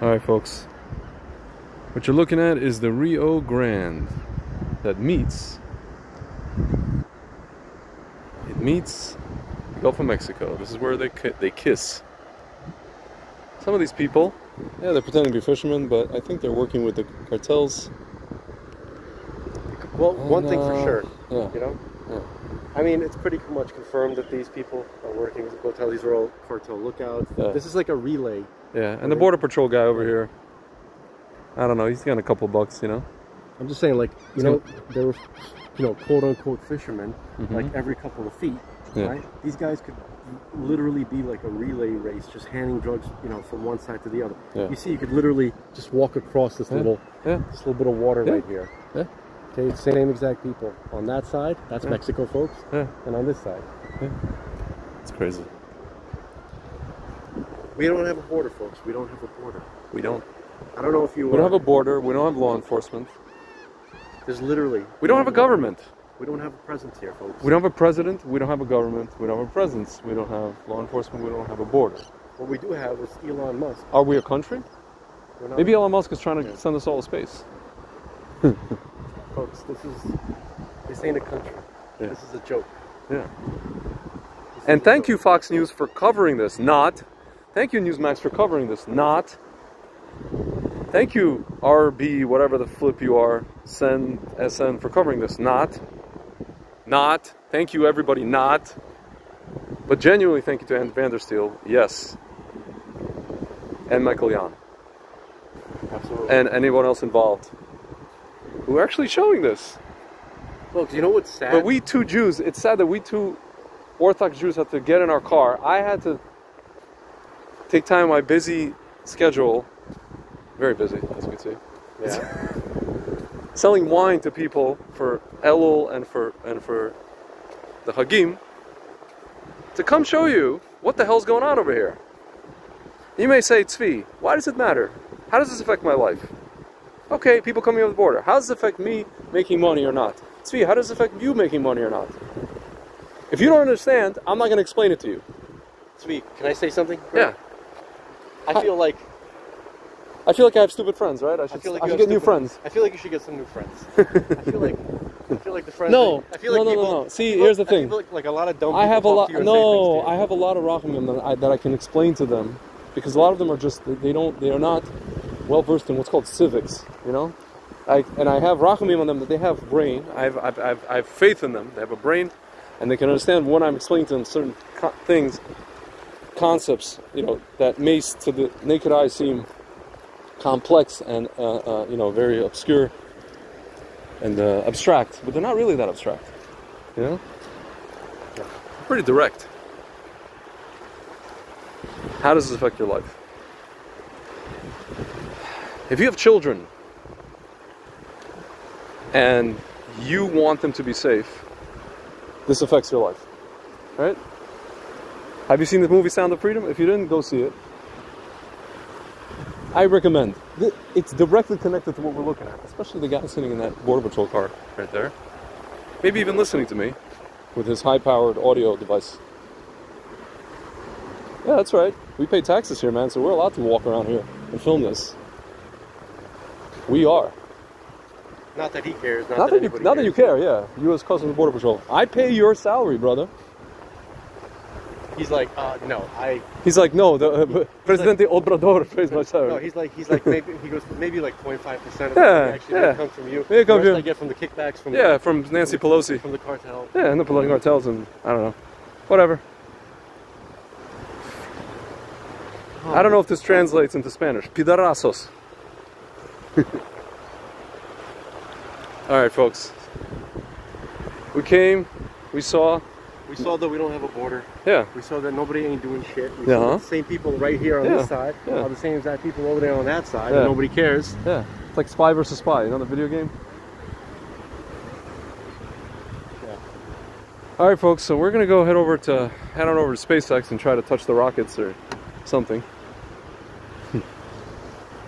All right, folks. What you're looking at is the Rio Grande that meets. It meets the Gulf of Mexico. This is where they they kiss. Some of these people, yeah, they're pretending to be fishermen, but I think they're working with the cartels. Well, one thing for uh, sure, Yeah. you know. Yeah. I mean, it's pretty much confirmed that these people are working with the cartel. These are all cartel lookouts. Yeah. This is like a relay. Yeah, and the border patrol guy over here. I don't know. He's got a couple bucks, you know. I'm just saying, like you know, there were, you know, quote unquote fishermen, Mhm. like every couple of feet, Yeah. right? These guys could literally be like a relay race, just handing drugs, you know, from one side to the other. Yeah. You see, you could literally just walk across this Yeah. little, Yeah. this little bit of water right here. Yeah. Okay, same exact people. On that side, that's Yeah. Mexico, folks, Yeah. and on this side, It's crazy. we don't have a border, folks. We don't have a border. We don't. I don't know if you. We don't uh, have a border. We don't have law enforcement. There's literally. We don't have a government. We don't have a presence here, folks. We don't have a president. We don't have a government. We don't have a presence. We don't have law enforcement. We don't have a border. What we do have is Elon Musk. Are we a country? We're not, Maybe Elon Musk is trying to Yeah. send us all to space. Folks. This is. This ain't a country. Yeah. This is a joke. Yeah. This And thank you, Fox News, for covering this. Not. Thank you, Newsmax, for covering this. Not. Thank you, RB, whatever the flip you are, Sen, SN, for covering this. Not. Not. Thank you, everybody. Not. But genuinely, thank you to Ann Vandersteel. Yes. And Michael Yon. Absolutely. And anyone else involved who are actually showing this. folks, you know what's sad? But we two Jews, it's sad that we two Orthodox Jews have to get in our car. I had to take time in my busy schedule, very busy, as you can see, Yeah. selling wine to people for Elul and for and for the Hagim to come show you what the hell's going on over here. You may say, Tzvi, why does it matter? How does this affect my life? Okay, people coming over the border. How does it affect me making money or not? Tzvi, how does it affect you making money or not? If you don't understand, I'm not going to explain it to you. Sweet. Can I say something? Yeah. I feel like I feel like I have stupid friends, right? I I should, feel like I should get new friends. I feel like you should get some new friends. I feel like I feel like the friends. No, I feel no, like no, no, people, no. See, people- here's the I thing. feel like, like a lot of dumb. I have a lot. talk to you and say things No. I have a lot of rachamim that I, that I can explain to them because a lot of them are just they don't they are not well versed in what's called civics. You know, I and I have rachamim on them that they have brain. I have I've, I've, I have faith in them. They have a brain, and they can understand when I'm explaining to them certain co- things, concepts. You know that may to the naked eye seem complex and uh, uh, you know very obscure and uh, abstract, but they're not really that abstract. You know, pretty direct. How does this affect your life? If you have children and you want them to be safe, this affects your life, right? Have you seen the movie Sound of Freedom? If you didn't, go see it. I recommend. It's directly connected to what we're looking at, especially the guy sitting in that border patrol car right there. Maybe even listening to me with his high-powered audio device. Yeah, that's right. We pay taxes here, man, so we're allowed to walk around here and film this. We are. Not that he cares. Not, Not, that, you, anybody not that you care, yeah. U.S. Customs and Border Patrol. I pay your salary, brother. He's like, uh, no, I. He's like, no, the uh, Presidente Obrador pays my salary. No, he's like, he's like, maybe he goes, maybe like 25 percent of Yeah, actually yeah. comes from you. Yeah, it comes The from- I get from the kickbacks from yeah, from Nancy Pelosi. from the cartel. Yeah, and the political cartels and I don't know. Whatever. I don't know if this translates into Spanish. Pidarazos. All right, folks. We came, we saw, We saw that we don't have a border. yeah, We saw that nobody ain't doing shit. We Uh-huh. saw the same people right here on Yeah, this side yeah. are the same exact people over there on that side, Yeah. and nobody cares. yeah. It's like Spy versus Spy, you know the video game? Yeah. All right, folks. So we're gonna go head over to head on over to SpaceX and try to touch the rockets or something.